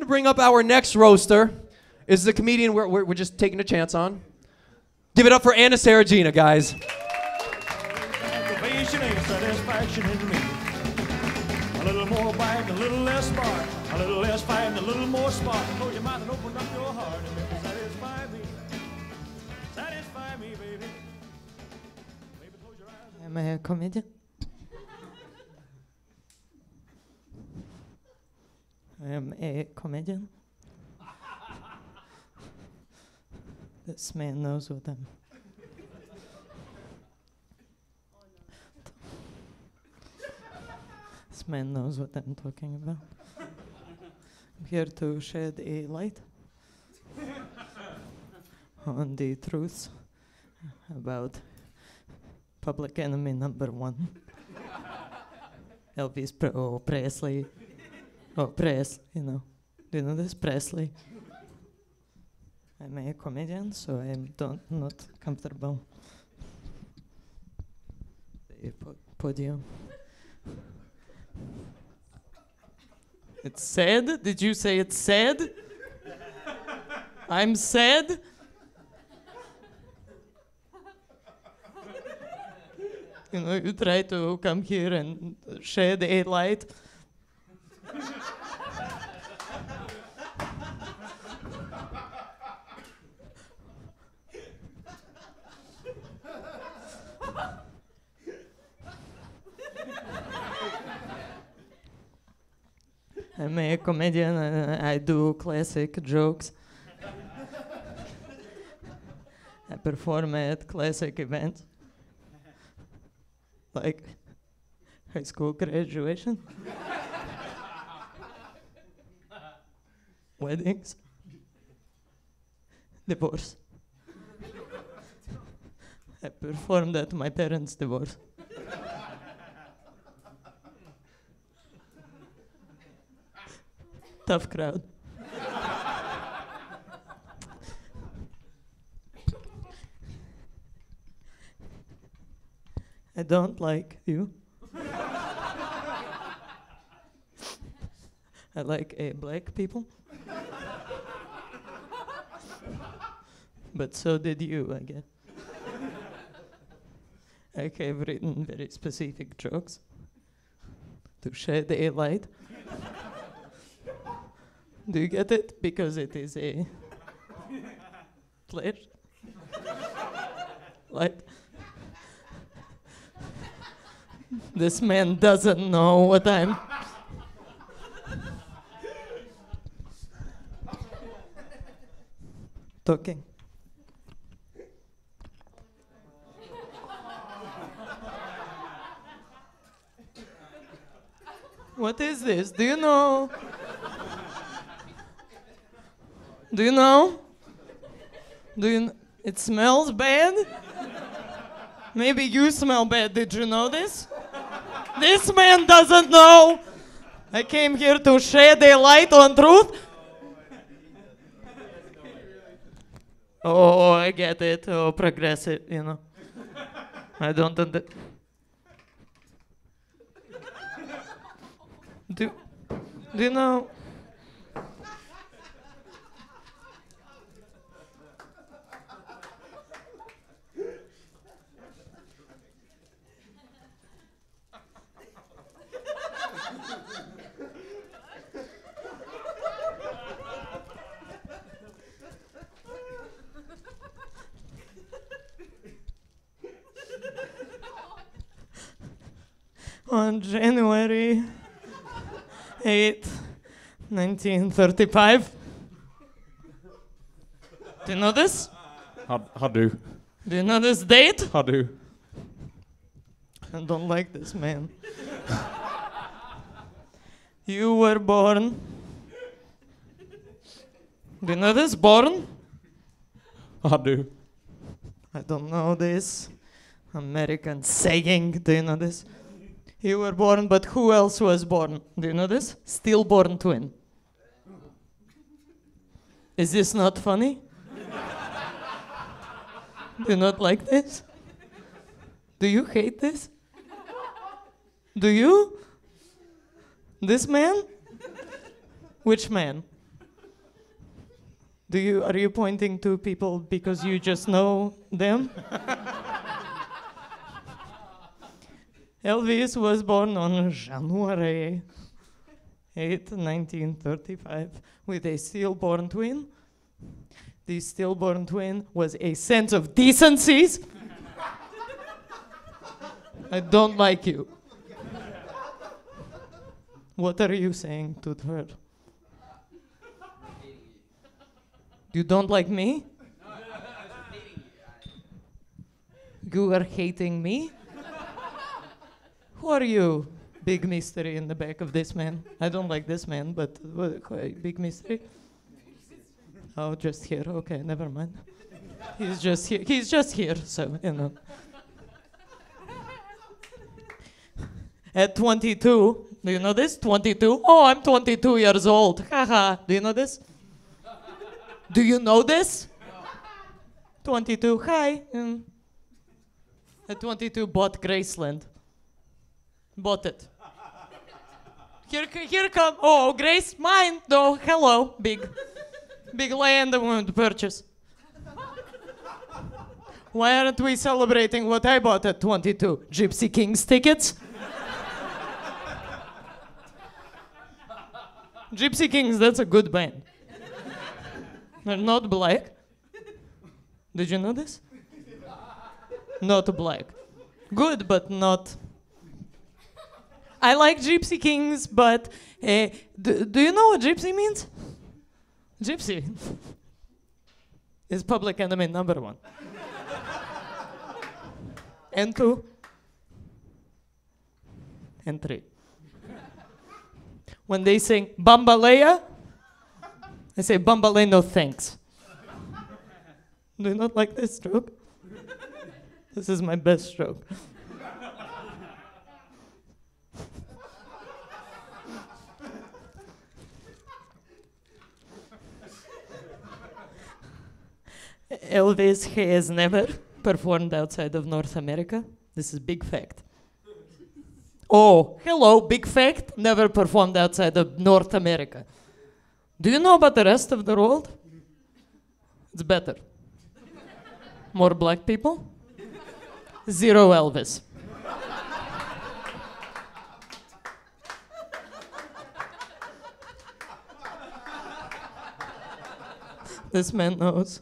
going to bring up our next roaster. Is the comedian we're, we're, we're just taking a chance on. Give it up for Anna Seregina, guys. Aggravation ain't satisfaction in me. A little more bite, a little less spark. A little less fight, a little more spark. Close your mouth and open up your heart and make satisfy me. Satisfy me, baby. Baby, close your eyes. Am I a comedian? Am a comedian. this man knows what I'm. This man knows what I'm talking about. I'm here to shed a light on the truths about public enemy number one. Elvis oh, Presley. Oh, Press, you know. Do you know this? Presley. I'm a comedian, so I'm don't, not comfortable. The po- podium. It's sad? Did you say it's sad? I'm sad? you know, you try to come here and shed a light. I'm a comedian. uh, I do classic jokes. I perform at classic events like high school graduation, weddings, divorce. I performed at my parents' divorce. Tough crowd. I don't like you. I like uh, black people. But so did you, I guess. okay, I have written very specific jokes to shed a light. Do you get it? Because it is a pledge. light. This man doesn't know what I'm. talking. What is this? Do you know? Do you know? Do you? Kn- it smells bad. Maybe you smell bad. Did you know this? This man doesn't know. I came here to shed a light on truth. Oh, I get it. Oh, progressive, you know. I don't under. Do, do you know? on January 8, 1935. Do you know this? Had, had du. Do you know this date? Had do? I don't like this man. you were born. Do you know this? Born? Had do? I don't know this. American saying. Do you know this? You were born, but who else was born? Do you know this? Stillborn twin. Is this not funny? Do you not like this? Do you hate this? Do you? This man? Which man? Do you are you pointing to people because you just know them? Elvis was born on January 8, 1935, with a stillborn twin. The stillborn twin was a sense of decencies. I don't like you. What are you saying to her? You don't like me? You are hating me? Who are you? Big mystery in the back of this man. I don't like this man, but big mystery. Oh, just here. Okay, never mind. He's just here. He's just here, so you know. At 22, do you know this? 22. Oh, I'm 22 years old. Haha. do you know this? Do you know this? 22. Hi. Mm. At 22, bought Graceland. Bought it. Here, here come. Oh, Grace, mine. Oh, hello, big, big land I want to purchase. Why aren't we celebrating what I bought at 22? Gypsy Kings tickets? Gypsy Kings, that's a good band. They're not black. Did you know this? Not black. Good, but not. I like Gypsy Kings, but uh, do, do you know what gypsy means? Gypsy is public enemy number one. and two. And three. When they sing Bamboleo, I say Bamboleo, no thanks. Do you not like this joke? This is my best joke. Elvis has never performed outside of North America. This is big fact. Oh, hello, big fact. Never performed outside of North America. Do you know about the rest of the world? It's better. More black people? Zero Elvis. this man knows.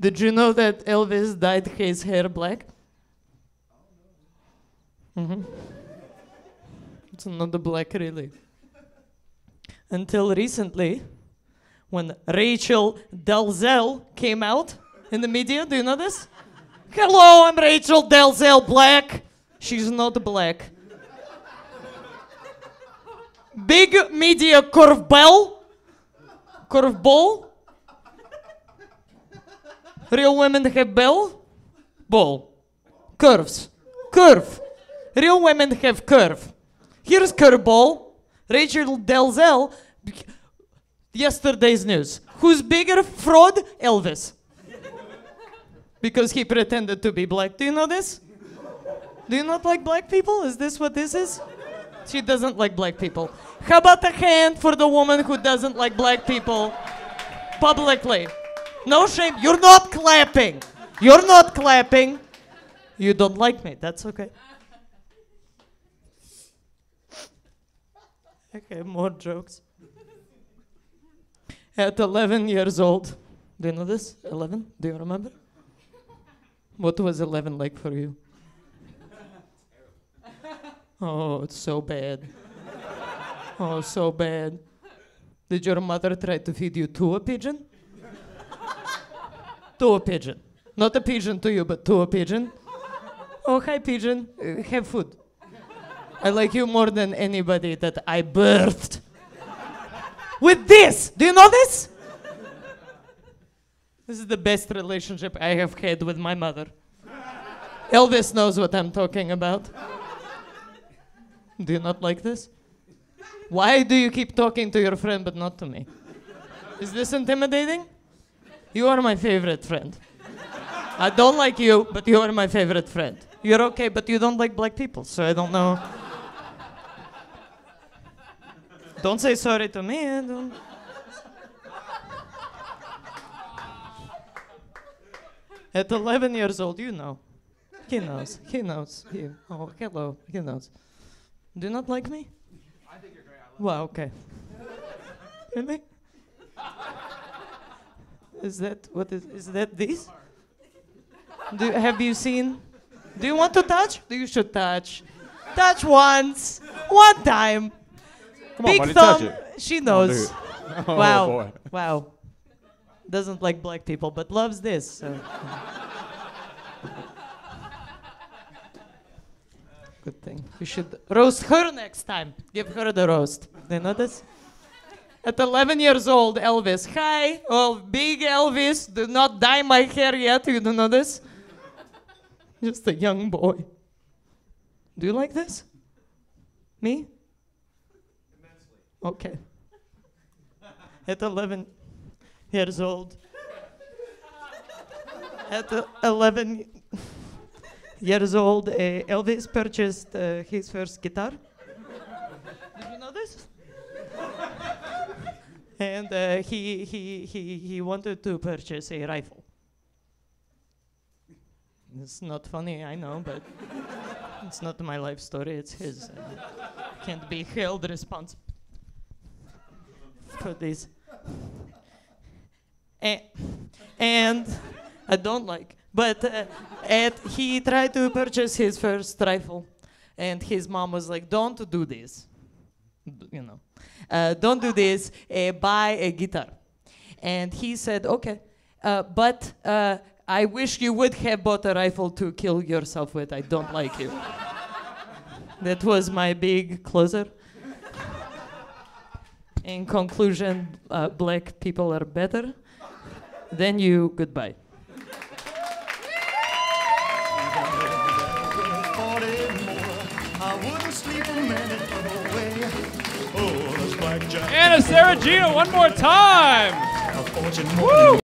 Did you know that Elvis dyed his hair black? hmm It's not the black, really. Until recently, when Rachel Dolezal came out in the media. Do you know this? Hello, I'm Rachel Dolezal Black. She's not black. Big media curveball. Curveball. Real women have bell. Ball. Curves. Curve. Real women have curve. Here's curveball. Rachel Dolezal. Yesterday's news. Who's bigger fraud? Elvis. Because he pretended to be black. Do you know this? Do you not like black people? Is this what this is? She doesn't like black people. How about a hand for the woman who doesn't like black people publicly? No shame. You're not clapping. You're not clapping. You don't like me. That's okay. Okay, more jokes. At 11 years old, do you know this? 11? Do you remember? What was 11 like for you? Oh, it's so bad. Oh, so bad. Did your mother try to feed you to a pigeon? To a pigeon. Not a pigeon to you, but to a pigeon. Oh, hi, pigeon. Uh, have food. I like you more than anybody that I birthed. With this! Do you know this? This is the best relationship I have had with my mother. Elvis knows what I'm talking about. Do you not like this? Why do you keep talking to your friend but not to me? Is this intimidating? You are my favorite friend. I don't like you, but you are my favorite friend. You're okay, but you don't like black people, so I don't know. Don't say sorry to me. I Don't. At 11 years old, you know. He knows. He knows. He, oh, hello. He knows. Do you not like me? I think you're great. well, okay. really? Is that what is? Is that this? Do have you seen? Do you want to touch? You should touch. Touch once, one time. Come on, Big buddy, thumb. She knows. Oh, wow. boy. Wow. Doesn't like black people, but loves this. So. Good thing. You should roast her next time. Give her the roast. You know this? At 11 years old, Elvis. Hi, oh, big Elvis. Do not dye my hair yet. You don't know this? Just a young boy. Do you like this? Me? Immensely. Okay. At 11 years old. At uh, 11 years old, uh, Elvis purchased uh, his first guitar. Did you know this? And uh, he, he, he, he wanted to purchase a rifle. It's not funny, I know, but it's not my life story, it's his. I can't be held responsible for this. A- and I don't like. But uh, he tried to purchase his first rifle, and his mom was like, "Don't do this, you know, uh, don't do this. Uh, buy a guitar." And he said, "Okay, uh, but uh, I wish you would have bought a rifle to kill yourself with. I don't like you." that was my big closer. In conclusion, uh, black people are better. Then you, goodbye. Seregina, one more time. Than